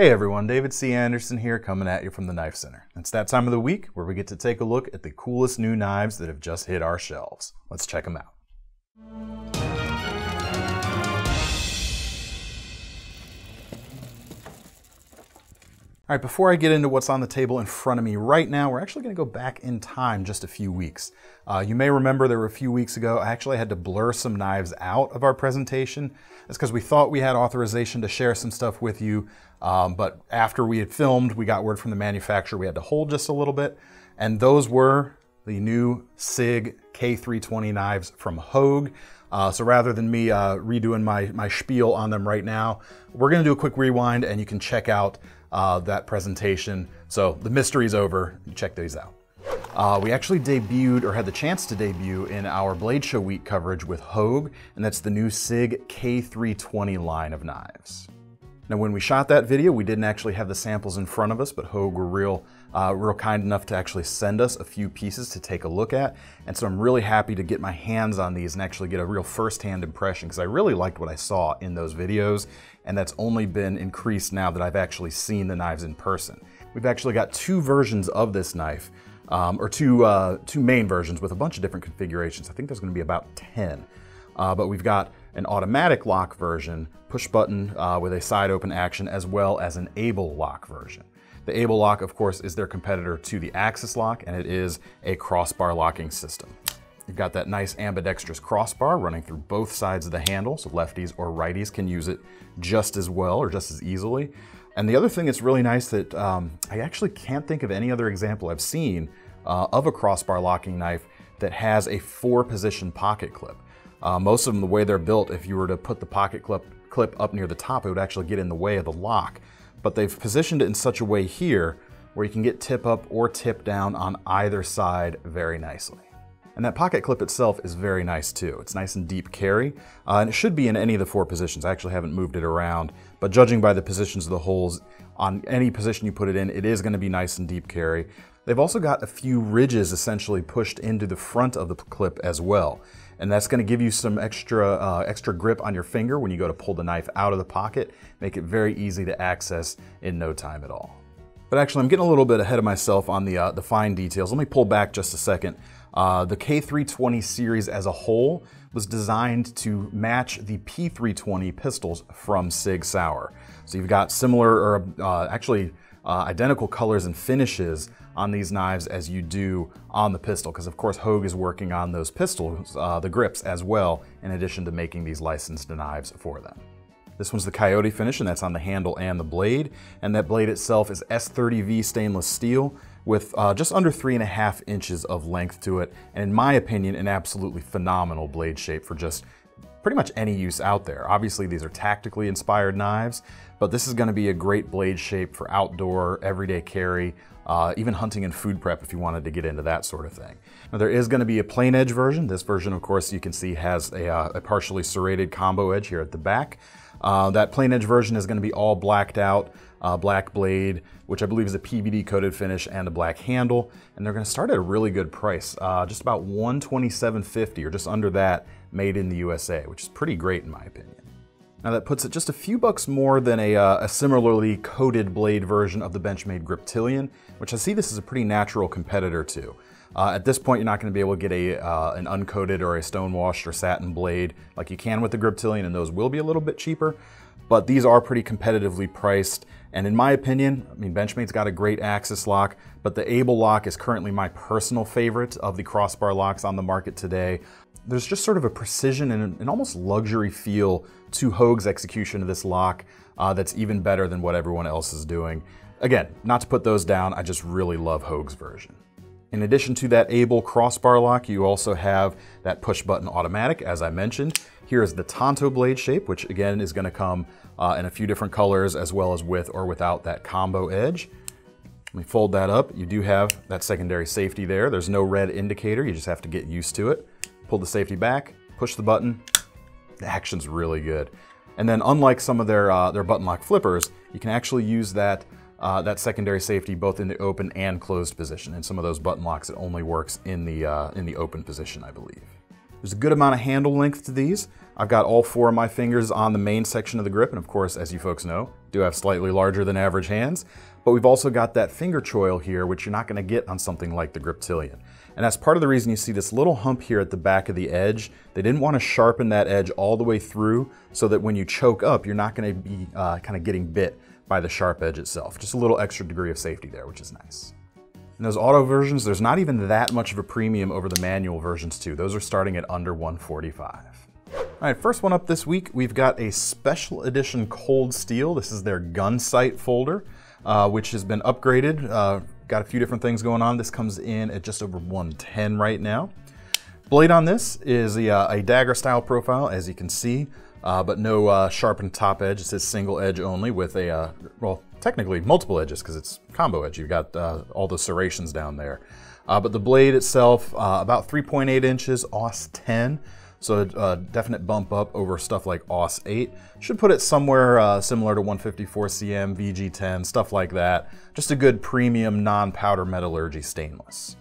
Hey everyone, David C. Anderson here coming at you from the Knife Center. It's that time of the week where we get to take a look at the coolest new knives that have just hit our shelves. Let's check them out. All right, before I get into what's on the table in front of me right now, we're actually going to go back in time just a few weeks. Uh, you may remember there were a few weeks ago, I actually had to blur some knives out of our presentation. That's because we thought we had authorization to share some stuff with you, um, but after we had filmed, we got word from the manufacturer we had to hold just a little bit, and those were the new SIG K320 knives from Hogue. Uh, so rather than me uh, redoing my, my spiel on them right now, we're gonna do a quick rewind and you can check out uh, that presentation. So the mystery's over, check these out. Uh, we actually debuted, or had the chance to debut, in our Blade Show Week coverage with Hogue, and that's the new SIG K320 line of knives. Now, when we shot that video, we didn't actually have the samples in front of us, but Hogue were real, uh, real kind enough to actually send us a few pieces to take a look at. And so I'm really happy to get my hands on these and actually get a real first-hand impression because I really liked what I saw in those videos, and that's only been increased now that I've actually seen the knives in person. We've actually got two versions of this knife, um, or two, uh, two main versions with a bunch of different configurations. I think there's gonna be about 10. Uh, but we've got an automatic lock version, push button uh, with a side open action, as well as an able lock version. The able lock, of course, is their competitor to the Axis lock, and it is a crossbar locking system. You've got that nice ambidextrous crossbar running through both sides of the handle, so lefties or righties can use it just as well or just as easily. And the other thing that's really nice that um, I actually can't think of any other example I've seen uh, of a crossbar locking knife that has a four position pocket clip. Uh, most of them, the way they're built, if you were to put the pocket clip, clip up near the top, it would actually get in the way of the lock. But they've positioned it in such a way here where you can get tip up or tip down on either side very nicely. And that pocket clip itself is very nice too. It's nice and deep carry, uh, and it should be in any of the four positions. I actually haven't moved it around, but judging by the positions of the holes, on any position you put it in, it is gonna be nice and deep carry. They've also got a few ridges essentially pushed into the front of the clip as well and that's gonna give you some extra, uh, extra grip on your finger when you go to pull the knife out of the pocket, make it very easy to access in no time at all. But actually, I'm getting a little bit ahead of myself on the, uh, the fine details. Let me pull back just a second. Uh, the K320 series as a whole was designed to match the P320 pistols from Sig Sauer. So you've got similar, or uh, actually uh, identical colors and finishes on these knives as you do on the pistol, because of course Hogue is working on those pistols, uh, the grips as well, in addition to making these licensed knives for them. This one's the Coyote finish, and that's on the handle and the blade. And that blade itself is S30V stainless steel with uh, just under three and a half inches of length to it. And in my opinion, an absolutely phenomenal blade shape for just pretty much any use out there. Obviously, these are tactically inspired knives, but this is gonna be a great blade shape for outdoor, everyday carry, uh, even hunting and food prep if you wanted to get into that sort of thing. Now, there is gonna be a plain edge version. This version, of course, you can see has a, uh, a partially serrated combo edge here at the back. Uh, that plain edge version is gonna be all blacked out, uh, black blade, which I believe is a PVD coated finish and a black handle. And they're gonna start at a really good price, uh, just about 127.50 or just under that made in the USA, which is pretty great in my opinion. Now that puts it just a few bucks more than a, uh, a similarly coated blade version of the Benchmade Griptilian, which I see this as a pretty natural competitor to. Uh, at this point, you're not going to be able to get a, uh, an uncoated or a stone washed or satin blade like you can with the Griptilian, and those will be a little bit cheaper. But these are pretty competitively priced, and in my opinion, I mean, Benchmade's got a great axis lock, but the Able lock is currently my personal favorite of the crossbar locks on the market today. There's just sort of a precision and an almost luxury feel to Hogue's execution of this lock uh, that's even better than what everyone else is doing. Again, not to put those down, I just really love Hogue's version. In addition to that Able crossbar lock, you also have that push button automatic, as I mentioned. Here is the Tanto blade shape, which again is gonna come uh, in a few different colors as well as with or without that combo edge. Let me fold that up. You do have that secondary safety there. There's no red indicator. You just have to get used to it. Pull the safety back, push the button. The action's really good. And then unlike some of their, uh, their button lock flippers, you can actually use that, uh, that secondary safety both in the open and closed position. In some of those button locks, it only works in the, uh, in the open position, I believe. There's a good amount of handle length to these. I've got all four of my fingers on the main section of the grip, and of course, as you folks know, do have slightly larger than average hands. But we've also got that finger choil here, which you're not gonna get on something like the Griptilian. And that's part of the reason you see this little hump here at the back of the edge. They didn't want to sharpen that edge all the way through so that when you choke up, you're not going to be uh, kind of getting bit by the sharp edge itself. Just a little extra degree of safety there, which is nice. In those auto versions, there's not even that much of a premium over the manual versions too. Those are starting at under 145. All right, first one up this week, we've got a special edition cold steel. This is their Gunsite folder, uh, which has been upgraded uh, Got a few different things going on. This comes in at just over 110 right now. Blade on this is a, uh, a dagger style profile, as you can see, uh, but no uh, sharpened top edge. It says single edge only with a, uh, well, technically multiple edges because it's combo edge. You've got uh, all the serrations down there. Uh, but the blade itself, about 3.8 inches, AUS 10. So a uh, definite bump up over stuff like AUS 8. Should put it somewhere uh, similar to 154cm, VG10, stuff like that. Just a good premium non-powder metallurgy stainless.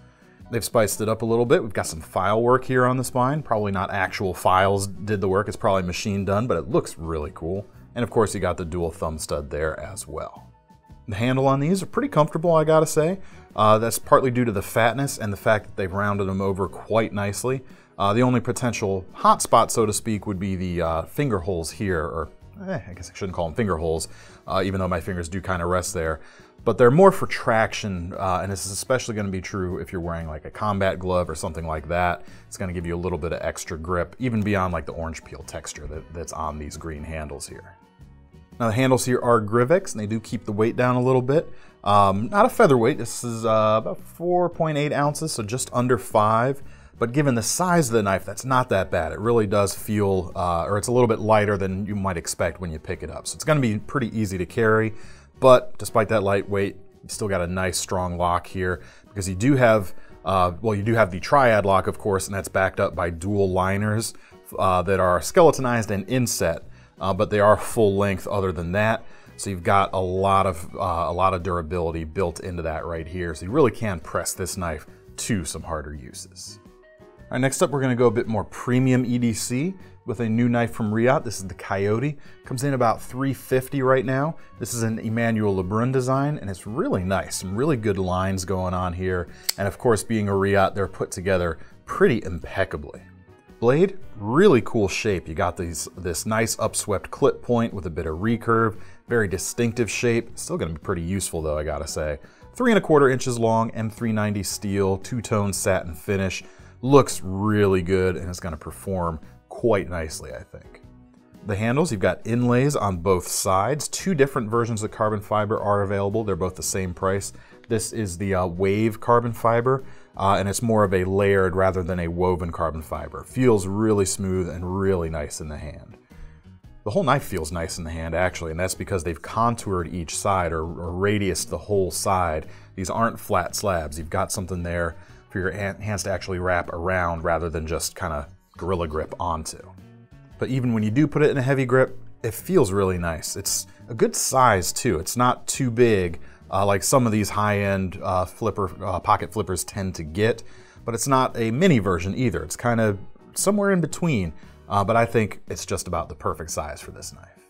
They've spiced it up a little bit. We've got some file work here on the spine. Probably not actual files did the work. It's probably machine done, but it looks really cool. And of course you got the dual thumb stud there as well. The handle on these are pretty comfortable, I gotta say. Uh, that's partly due to the fatness and the fact that they've rounded them over quite nicely. Uh, the only potential hot spot, so to speak, would be the uh, finger holes here, or eh, I guess I shouldn't call them finger holes, uh, even though my fingers do kind of rest there. But they're more for traction, uh, and this is especially going to be true if you're wearing like a combat glove or something like that. It's going to give you a little bit of extra grip, even beyond like the orange peel texture that, that's on these green handles here. Now the handles here are Griv-Ex, and they do keep the weight down a little bit. Um, not a featherweight, this is uh, about 4.8 ounces, so just under five. But given the size of the knife, that's not that bad. It really does feel, uh, or it's a little bit lighter than you might expect when you pick it up. So it's gonna be pretty easy to carry, but despite that lightweight, still got a nice strong lock here because you do have, uh, well, you do have the Tri-Ad lock, of course, and that's backed up by dual liners uh, that are skeletonized and inset, uh, but they are full length other than that. So you've got a lot of uh, a lot of durability built into that right here. So you really can press this knife to some harder uses. All right, next up, we're gonna go a bit more premium EDC with a new knife from Reate. This is the Coyote. Comes in about 350 right now. This is an Emmanuel Lebrun design, and it's really nice. Some really good lines going on here. And of course, being a Reate, they're put together pretty impeccably. Blade, really cool shape. You got these this nice upswept clip point with a bit of recurve, very distinctive shape. Still gonna be pretty useful though, I gotta say. Three and a quarter inches long, M390 steel, two-tone satin finish looks really good and going to perform quite nicely, I think. The handles, you've got inlays on both sides. Two different versions of carbon fiber are available. They're both the same price. This is the uh, wave carbon fiber, uh, and it's more of a layered rather than a woven carbon fiber. Feels really smooth and really nice in the hand. The whole knife feels nice in the hand actually, and that's because they've contoured each side or, or radiused the whole side. These aren't flat slabs. You've got something there for your hands to actually wrap around rather than just kind of gorilla grip onto. But even when you do put it in a heavy grip, it feels really nice. It's a good size too. It's not too big uh, like some of these high-end uh, flipper uh, pocket flippers tend to get, but it's not a mini version either. It's kind of somewhere in between, uh, but I think it's just about the perfect size for this knife.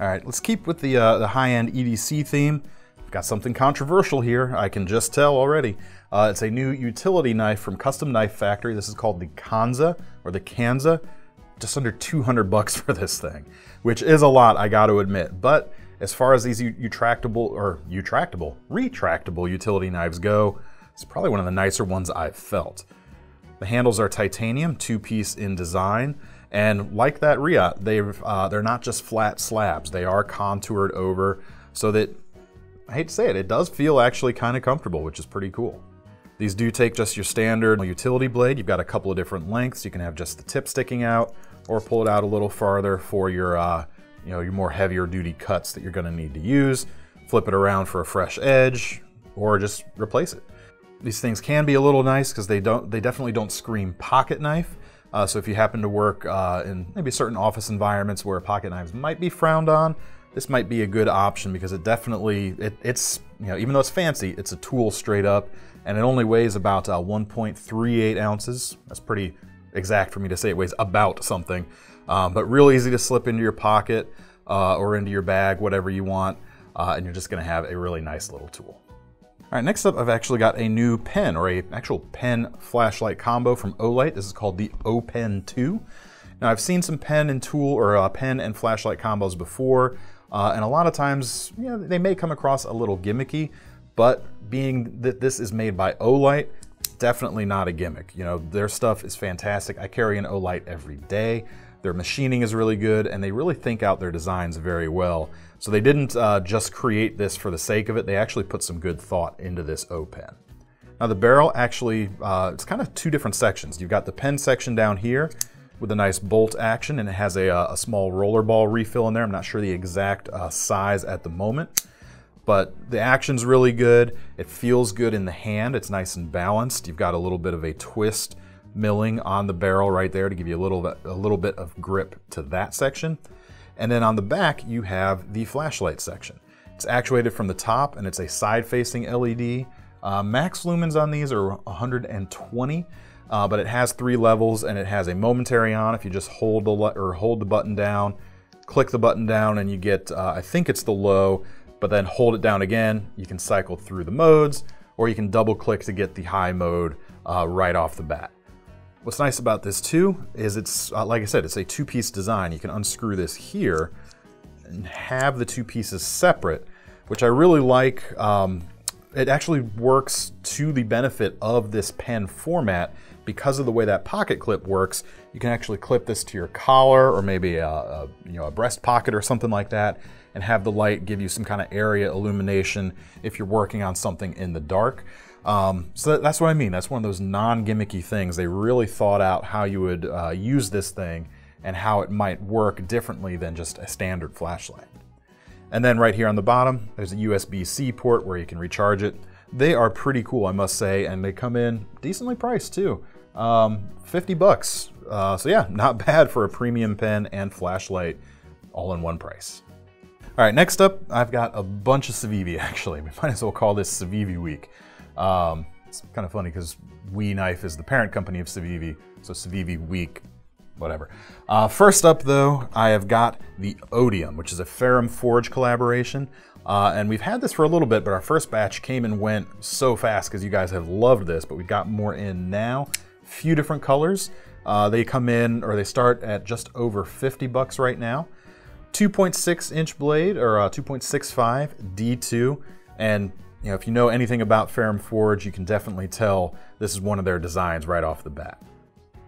All right, let's keep with the, uh, the high-end EDC theme. I've got something controversial here, I can just tell already. Uh, it's a new utility knife from Custom Knife Factory. This is called the Kanza, or the Kanza. Just under 200 bucks for this thing, which is a lot, I got to admit. But as far as these retractable, or retractable, retractable utility knives go, it's probably one of the nicer ones I've felt. The handles are titanium, two-piece in design, and like that Reate, they've, uh, they're not just flat slabs. They are contoured over so that I hate to say it, it does feel actually kind of comfortable, which is pretty cool. These do take just your standard utility blade. You've got a couple of different lengths. You can have just the tip sticking out or pull it out a little farther for your, uh, you know, your more heavier duty cuts that you're gonna need to use. Flip it around for a fresh edge or just replace it. These things can be a little nice because they don't, they definitely don't scream pocket knife. Uh, so if you happen to work uh, in maybe certain office environments where pocket knives might be frowned on, this might be a good option because it definitely, it, it's, know, even though it's fancy, it's a tool straight up and it only weighs about uh, 1.38 ounces. That's pretty exact for me to say it weighs about something, um, but real easy to slip into your pocket uh, or into your bag, whatever you want, uh, and you're just gonna have a really nice little tool. All right, next up, I've actually got a new pen or a actual pen flashlight combo from Olight. This is called the O'Pen 2. Now, I've seen some pen and tool or uh, pen and flashlight combos before, uh, and a lot of times, you know, they may come across a little gimmicky, but being that this is made by Olight, definitely not a gimmick. You know, their stuff is fantastic. I carry an Olight every day. Their machining is really good, and they really think out their designs very well. So they didn't uh, just create this for the sake of it, they actually put some good thought into this O'Pen. Now the barrel actually, uh, it's kind of two different sections. You've got the pen section down here with a nice bolt action, and it has a, uh, a small rollerball refill in there. I'm not sure the exact uh, size at the moment, but the action's really good. It feels good in the hand. It's nice and balanced. You've got a little bit of a twist milling on the barrel right there to give you a little, bit, a little bit of grip to that section. And then on the back, you have the flashlight section. It's actuated from the top and it's a side-facing LED. Uh, max lumens on these are 120, uh, but it has three levels and it has a momentary on. If you just hold the or hold the button down, click the button down, and you get uh, I think it's the low, but then hold it down again. You can cycle through the modes, or you can double click to get the high mode uh, right off the bat. What's nice about this too is it's, uh, like I said, it's a two-piece design. You can unscrew this here and have the two pieces separate, which I really like. Um, it actually works to the benefit of this pen format because of the way that pocket clip works. You can actually clip this to your collar or maybe a, a you know a breast pocket or something like that and have the light give you some kind of area illumination if you're working on something in the dark. Um, so that, that's what I mean. That's one of those non-gimmicky things. They really thought out how you would uh, use this thing and how it might work differently than just a standard flashlight. And then right here on the bottom, there's a USB-C port where you can recharge it. They are pretty cool, I must say, and they come in decently priced too. Um, 50 bucks. Uh, so yeah, not bad for a premium pen and flashlight all in one price. All right, next up, I've got a bunch of Civivi actually. We might as well call this Civivi week. Um, it's kind of funny because We Knife is the parent company of Civivi, so Civivi Week, whatever. Uh, first up, though, I have got the Odium, which is a Ferrum Forge collaboration. Uh, and we've had this for a little bit, but our first batch came and went so fast because you guys have loved this, but we've got more in now. Few different colors. Uh, they come in, or they start at just over 50 bucks right now. 2.6 inch blade, or uh, 2.65 D2, and you know, if you know anything about Ferrum Forge, you can definitely tell this is one of their designs right off the bat.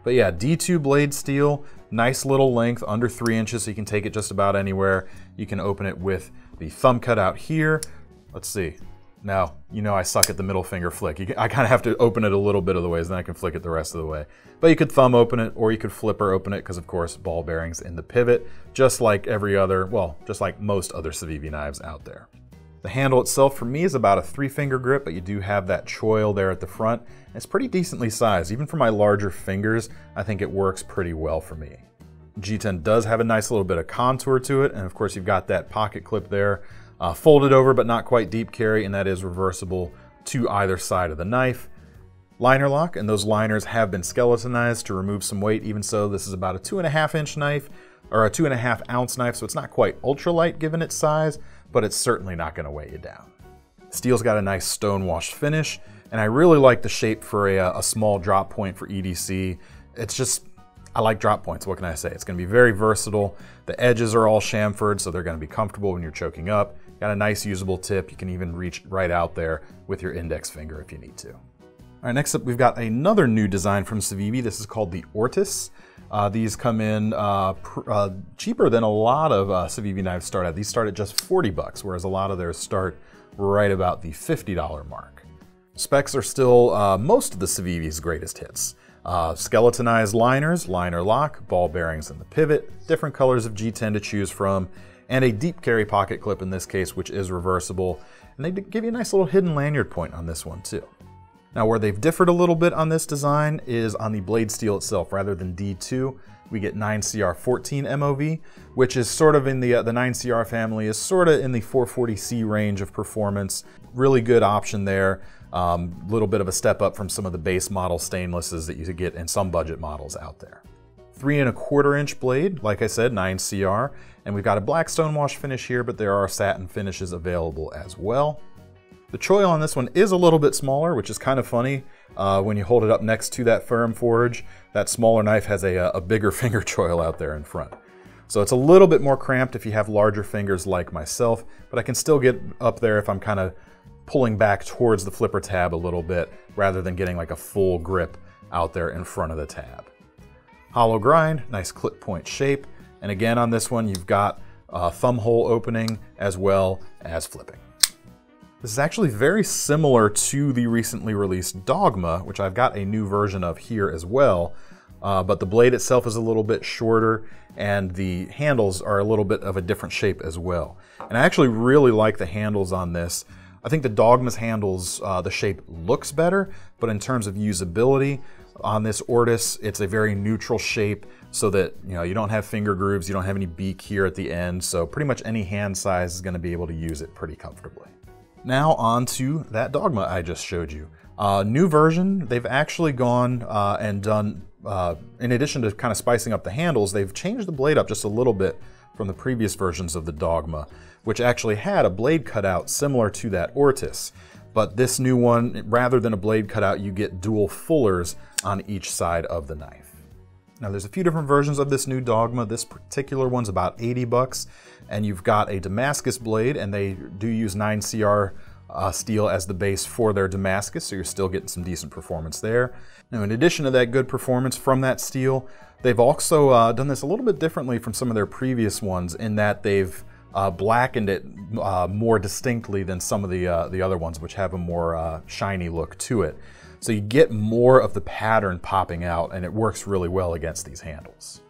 But yeah, D2 blade steel, nice little length, under three inches, so you can take it just about anywhere. You can open it with the thumb cut out here. Let's see. Now, you know I suck at the middle finger flick. Can, I kind of have to open it a little bit of the ways, then I can flick it the rest of the way. But you could thumb open it, or you could flipper open it, because of course, ball bearings in the pivot, just like every other, well, just like most other Civivi knives out there. The handle itself for me is about a three finger grip, but you do have that choil there at the front. It's pretty decently sized. Even for my larger fingers, I think it works pretty well for me. G10 does have a nice little bit of contour to it, and of course you've got that pocket clip there, uh, folded over but not quite deep carry, and that is reversible to either side of the knife. Liner lock, and those liners have been skeletonized to remove some weight. Even so, this is about a two and a half inch knife, or a two and a half ounce knife, so it's not quite ultralight given its size, but it's certainly not gonna weigh you down. Steel's got a nice stone washed finish, and I really like the shape for a, a small drop point for EDC. It's just, I like drop points, what can I say? It's gonna be very versatile. The edges are all chamfered, so they're gonna be comfortable when you're choking up. Got a nice usable tip. You can even reach right out there with your index finger if you need to. All right, next up, we've got another new design from Civivi. This is called the Ortis. Uh, these come in uh, uh, cheaper than a lot of uh, Civivi knives start at. These start at just 40 bucks, whereas a lot of theirs start right about the $50 mark. Specs are still uh, most of the Civivi's greatest hits. Uh, skeletonized liners, liner lock, ball bearings in the pivot, different colors of G10 to choose from, and a deep carry pocket clip in this case, which is reversible. And they give you a nice little hidden lanyard point on this one too. Now where they've differed a little bit on this design is on the blade steel itself. Rather than D2, we get 9CR14 MOV, which is sort of in the, uh, the 9CR family, is sort of in the 440C range of performance. Really good option there. A um, little bit of a step up from some of the base model stainlesses that you could get in some budget models out there. Three and a quarter inch blade, like I said, 9CR, and we've got a black stonewash finish here, but there are satin finishes available as well. The choil on this one is a little bit smaller, which is kind of funny. Uh, when you hold it up next to that Ferrum Forge, that smaller knife has a, a bigger finger choil out there in front. So it's a little bit more cramped if you have larger fingers like myself, but I can still get up there if I'm kind of pulling back towards the flipper tab a little bit rather than getting like a full grip out there in front of the tab. Hollow grind, nice clip point shape. And again on this one, you've got a thumb hole opening as well as flipping. This is actually very similar to the recently released Dogma, which I've got a new version of here as well. Uh, but the blade itself is a little bit shorter and the handles are a little bit of a different shape as well. And I actually really like the handles on this. I think the Dogma's handles, uh, the shape looks better, but in terms of usability, on this Ortis, it's a very neutral shape so that you know you don't have finger grooves, you don't have any beak here at the end, so pretty much any hand size is gonna be able to use it pretty comfortably. Now on to that Dogma I just showed you. Uh, new version, they've actually gone uh, and done, uh, in addition to kind of spicing up the handles, they've changed the blade up just a little bit from the previous versions of the Dogma, which actually had a blade cutout similar to that Ortis. But this new one, rather than a blade cutout, you get dual fullers on each side of the knife. Now there's a few different versions of this new Dogma. This particular one's about 80 bucks, and you've got a Damascus blade, and they do use 9CR uh, steel as the base for their Damascus, so you're still getting some decent performance there. Now, in addition to that good performance from that steel, they've also uh, done this a little bit differently from some of their previous ones in that they've uh, blackened it uh, more distinctly than some of the, uh, the other ones, which have a more uh, shiny look to it. So you get more of the pattern popping out, and it works really well against these handles.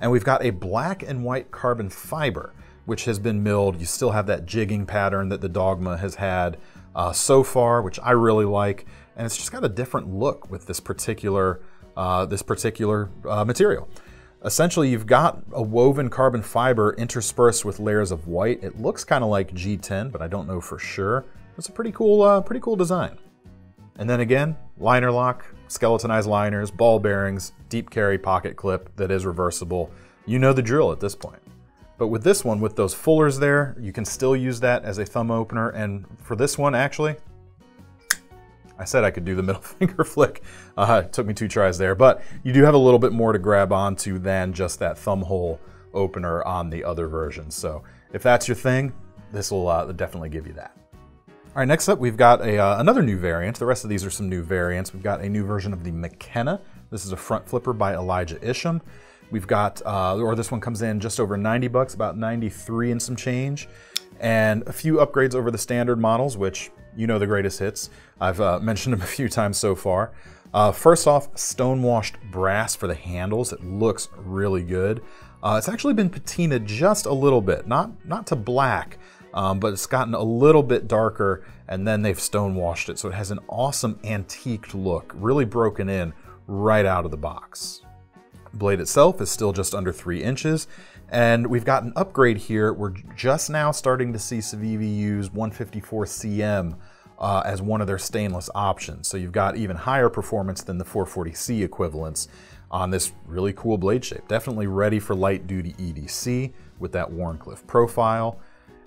And we've got a black and white carbon fiber which has been milled. You still have that jigging pattern that the Dogma has had uh, so far, which I really like. And it's just got a different look with this particular, uh, this particular material. Essentially, you've got a woven carbon fiber interspersed with layers of white. It looks kind of like G10, but I don't know for sure. It's a pretty cool, uh, pretty cool design. And then again, liner lock, skeletonized liners, ball bearings, deep carry pocket clip that is reversible. You know the drill at this point. But with this one, with those fullers there, you can still use that as a thumb opener. And for this one, actually, I said I could do the middle finger flick. Uh, it took me two tries there, but you do have a little bit more to grab onto than just that thumb hole opener on the other version. So if that's your thing, this will uh, definitely give you that. All right, next up, we've got a, uh, another new variant. The rest of these are some new variants. We've got a new version of the McKenna. This is a front flipper by Elijah Isham. We've got, uh, or this one comes in just over 90 bucks, about 93 and some change, and a few upgrades over the standard models, which you know the greatest hits. I've uh, mentioned them a few times so far. Uh, first off, stonewashed brass for the handles. It looks really good. Uh, it's actually been patinaed just a little bit, not not to black, um, but it's gotten a little bit darker, and then they've stonewashed it, so it has an awesome antiqued look, really broken in right out of the box blade itself is still just under three inches. And we've got an upgrade here. We're just now starting to see Civivi use 154 cm uh, as one of their stainless options. So you've got even higher performance than the 440C equivalents on this really cool blade shape. Definitely ready for light duty EDC with that Wharncliffe profile.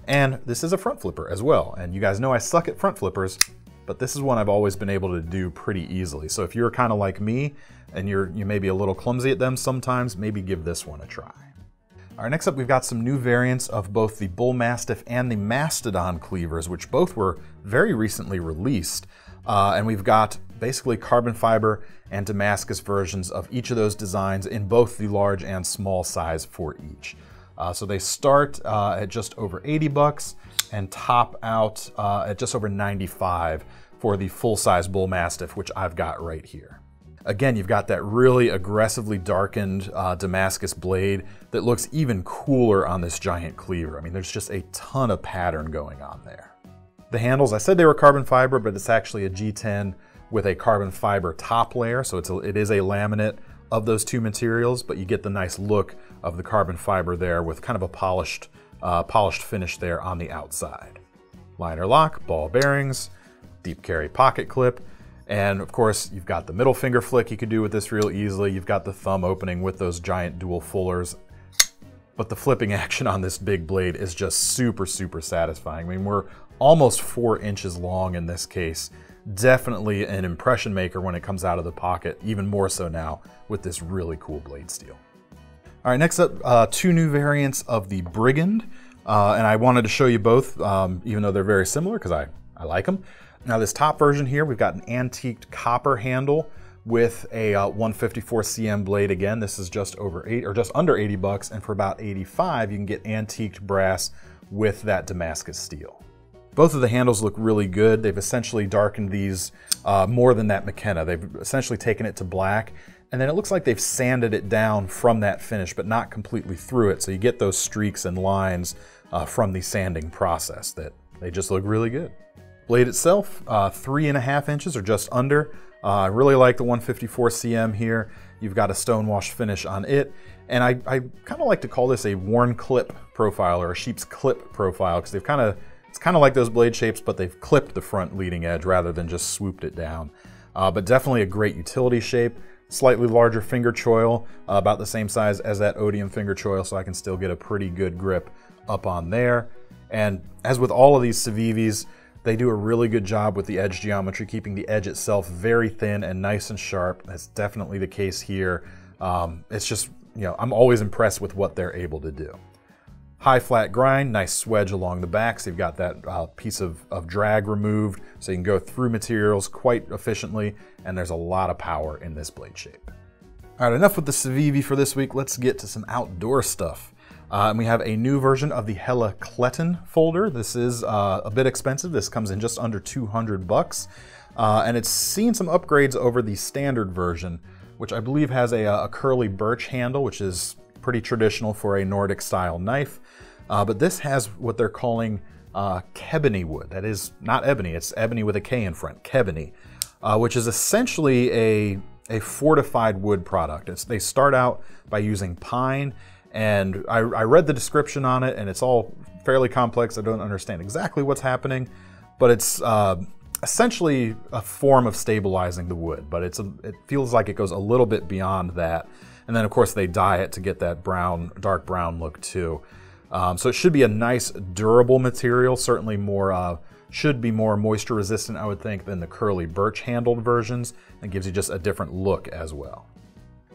And this is a front flipper as well. And you guys know I suck at front flippers, but this is one I've always been able to do pretty easily. So if you're kind of like me and you're you may be a little clumsy at them sometimes, maybe give this one a try. All right, next up we've got some new variants of both the Bullmastiff and the Mastodon cleavers, which both were very recently released. Uh, and we've got basically carbon fiber and Damascus versions of each of those designs in both the large and small size for each. Uh, so they start uh, at just over 80 bucks and top out uh, at just over 95 for the full-size Bullmastiff, which I've got right here. Again, you've got that really aggressively darkened uh, Damascus blade that looks even cooler on this giant cleaver. I mean, there's just a ton of pattern going on there. The handles, I said they were carbon fiber, but it's actually a G10 with a carbon fiber top layer, so it's a, it is a laminate of those two materials, but you get the nice look of the carbon fiber there with kind of a polished, uh, polished finish there on the outside. Liner lock, ball bearings, deep carry pocket clip, and of course, you've got the middle finger flick you could do with this real easily. You've got the thumb opening with those giant dual fullers. But the flipping action on this big blade is just super, super satisfying. I mean, we're almost four inches long in this case. Definitely an impression maker when it comes out of the pocket, even more so now with this really cool blade steel. All right, next up, uh, two new variants of the Brigand. Uh, and I wanted to show you both, um, even though they're very similar, because I, I like them. Now this top version here, we've got an antiqued copper handle with a uh, 154 cm blade. Again, this is just over eight or just under 80 bucks, and for about 85, you can get antiqued brass with that Damascus steel. Both of the handles look really good. They've essentially darkened these uh, more than that McKenna. They've essentially taken it to black, and then it looks like they've sanded it down from that finish, but not completely through it. So you get those streaks and lines uh, from the sanding process that they just look really good. Blade itself, uh, three and a half inches or just under. Uh, I really like the 154 cm here. You've got a stonewash finish on it. And I, I kind of like to call this a worn clip profile or a sheep's clip profile because they've kind of, it's kind of like those blade shapes, but they've clipped the front leading edge rather than just swooped it down. Uh, but definitely a great utility shape. Slightly larger finger choil, uh, about the same size as that Odium finger choil, so I can still get a pretty good grip up on there. And as with all of these Civivis, they do a really good job with the edge geometry, keeping the edge itself very thin and nice and sharp. That's definitely the case here. Um, it's just, you know, I'm always impressed with what they're able to do. High flat grind, nice swedge along the back, so you've got that uh, piece of, of drag removed, so you can go through materials quite efficiently, and there's a lot of power in this blade shape. All right, enough with the Civivi for this week. Let's get to some outdoor stuff. Uh, and we have a new version of the Helle Kletten folder. This is uh, a bit expensive. This comes in just under 200 bucks. Uh, and it's seen some upgrades over the standard version, which I believe has a, a curly birch handle, which is pretty traditional for a Nordic style knife. Uh, but this has what they're calling uh, kebony wood. That is not ebony, it's ebony with a K in front, kebony, uh, which is essentially a, a fortified wood product. It's, they start out by using pine and I, I, read the description on it, and it's all fairly complex. I don't understand exactly what's happening, but it's uh, essentially a form of stabilizing the wood. But it's a, it feels like it goes a little bit beyond that. And then, of course, they dye it to get that brown, dark brown look too. Um, so it should be a nice, durable material. Certainly more, uh, should be more moisture resistant, I would think, than the curly birch handled versions. It gives you just a different look as well.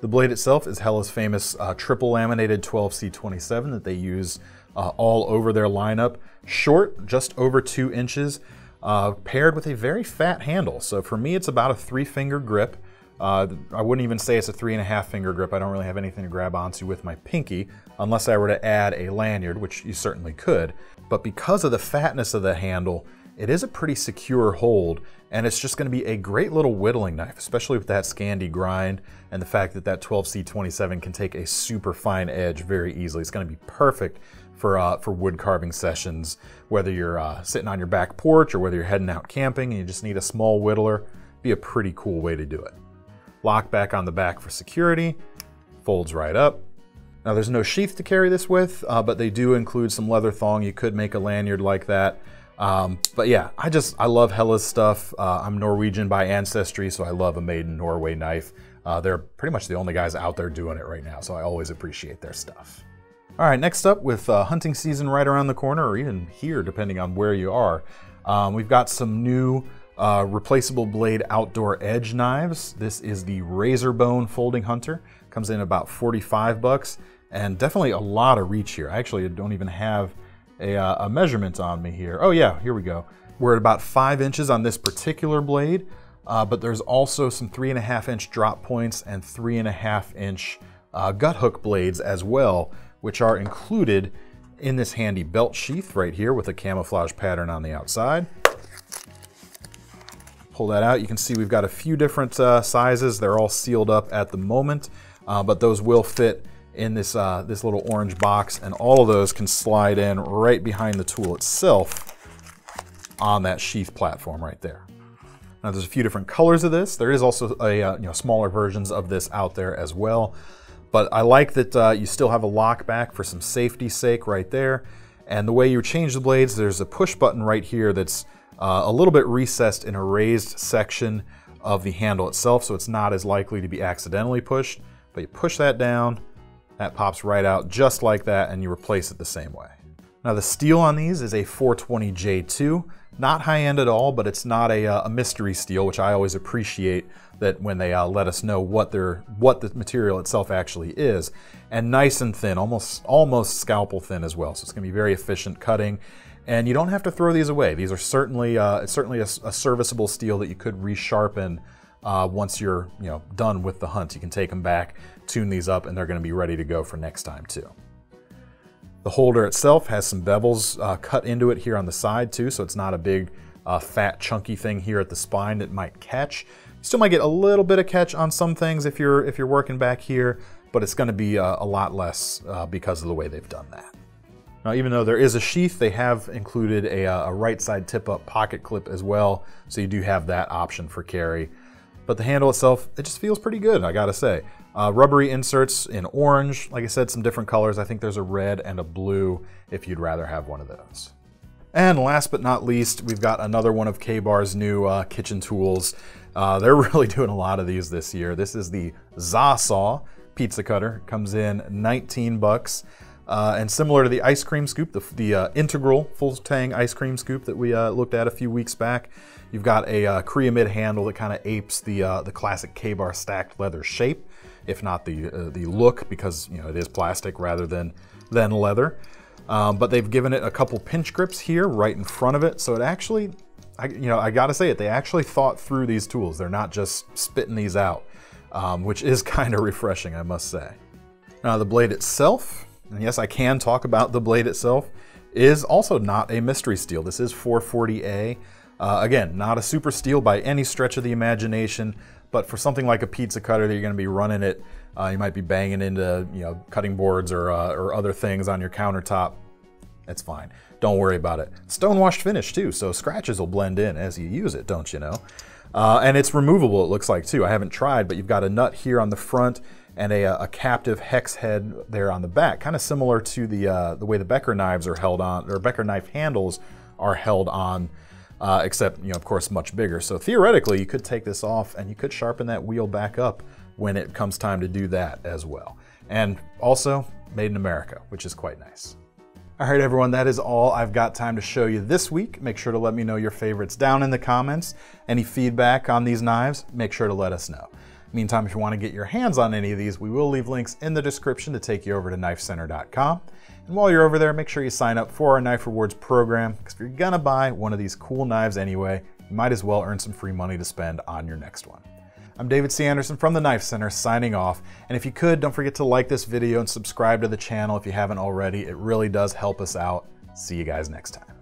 The blade itself is Helle's famous uh, triple laminated 12C27 that they use uh, all over their lineup. Short, just over two inches, uh, paired with a very fat handle. So for me, it's about a three finger grip. Uh, I wouldn't even say it's a three and a half finger grip. I don't really have anything to grab onto with my pinky, unless I were to add a lanyard, which you certainly could. But because of the fatness of the handle, it is a pretty secure hold, and it's just going to be a great little whittling knife, especially with that Scandi grind and the fact that that 12C27 can take a super fine edge very easily. It's going to be perfect for, uh, for wood carving sessions, whether you're uh, sitting on your back porch or whether you're heading out camping and you just need a small whittler, be a pretty cool way to do it. Lock back on the back for security, folds right up. Now there's no sheath to carry this with, uh, but they do include some leather thong. You could make a lanyard like that. Um, but yeah, I just, I love Helle's stuff. Uh, I'm Norwegian by ancestry, so I love a made in Norway knife. Uh, they're pretty much the only guys out there doing it right now, so I always appreciate their stuff. All right, next up with uh, hunting season right around the corner, or even here, depending on where you are, um, we've got some new uh, replaceable blade outdoor edge knives. This is the Razorbone Folding Hunter. Comes in about 45 bucks, and definitely a lot of reach here. I actually don't even have a, uh, a measurement on me here. Oh yeah, here we go. We're at about five inches on this particular blade, uh, but there's also some three and a half inch drop points and three and a half inch uh, gut hook blades as well, which are included in this handy belt sheath right here with a camouflage pattern on the outside. Pull that out, you can see we've got a few different uh, sizes. They're all sealed up at the moment, uh, but those will fit in this, uh, this little orange box, and all of those can slide in right behind the tool itself on that sheath platform right there. Now there's a few different colors of this. There is also a uh, you know smaller versions of this out there as well. But I like that uh, you still have a lock back for some safety sake right there. And the way you change the blades, there's a push button right here that's uh, a little bit recessed in a raised section of the handle itself, so it's not as likely to be accidentally pushed. But you push that down, that pops right out just like that, and you replace it the same way. Now the steel on these is a 420J2. Not high-end at all, but it's not a, uh, a, mystery steel, which I always appreciate that when they uh, let us know what their what the material itself actually is. And nice and thin, almost almost scalpel thin as well. So it's going to be very efficient cutting. And you don't have to throw these away. These are certainly uh, it's certainly a, a, serviceable steel that you could resharpen uh, once you're you know done with the hunt. You can take them back, tune these up, and they're going to be ready to go for next time too. The holder itself has some bevels uh, cut into it here on the side too, so it's not a big uh, fat chunky thing here at the spine that might catch. You still might get a little bit of catch on some things if you're if you're working back here, but it's going to be uh, a lot less uh, because of the way they've done that. Now, even though there is a sheath, they have included a, uh, a right side tip-up pocket clip as well, so you do have that option for carry. But the handle itself, it just feels pretty good, I gotta say. Uh, rubbery inserts in orange, like I said, some different colors. I think there's a red and a blue if you'd rather have one of those. And last but not least, we've got another one of Ka-Bar's new uh, kitchen tools. Uh, they're really doing a lot of these this year. This is the 'Za Saw pizza cutter. Comes in 19 bucks. Uh, and similar to the ice cream scoop, the, the uh, integral full tang ice cream scoop that we uh, looked at a few weeks back, you've got a uh, Creamid handle that kind of apes the uh, the classic Ka-Bar stacked leather shape if not the uh, the look, because you know it is plastic rather than than leather. Um, but they've given it a couple pinch grips here right in front of it, so it actually, I, you know, I gotta say it, they actually thought through these tools. They're not just spitting these out, um, which is kind of refreshing, I must say. Now the blade itself, and yes, I can talk about the blade itself, is also not a mystery steel. This is 440A. Uh, again, not a super steel by any stretch of the imagination, but for something like a pizza cutter that you're going to be running it, uh, you might be banging into you know cutting boards or, uh, or other things on your countertop. It's fine. Don't worry about it. Stone washed finish too, so scratches will blend in as you use it, don't you know? Uh, and it's removable, it looks like too. I haven't tried, but you've got a nut here on the front and a, a captive hex head there on the back, kind of similar to the uh, the way the Becker knives are held on, or Becker knife handles are held on uh, except, you know, of course, much bigger. So theoretically, you could take this off and you could sharpen that wheel back up when it comes time to do that as well. And also, made in America, which is quite nice. All right, everyone, that is all I've got time to show you this week. Make sure to let me know your favorites down in the comments. Any feedback on these knives, make sure to let us know. Meantime, if you want to get your hands on any of these, we will leave links in the description to take you over to knifecenter.com. And while you're over there, make sure you sign up for our Knife Rewards program, because if you're gonna buy one of these cool knives anyway, you might as well earn some free money to spend on your next one. I'm David C. Anderson from the Knife Center signing off. And if you could, don't forget to like this video and subscribe to the channel if you haven't already. It really does help us out. See you guys next time.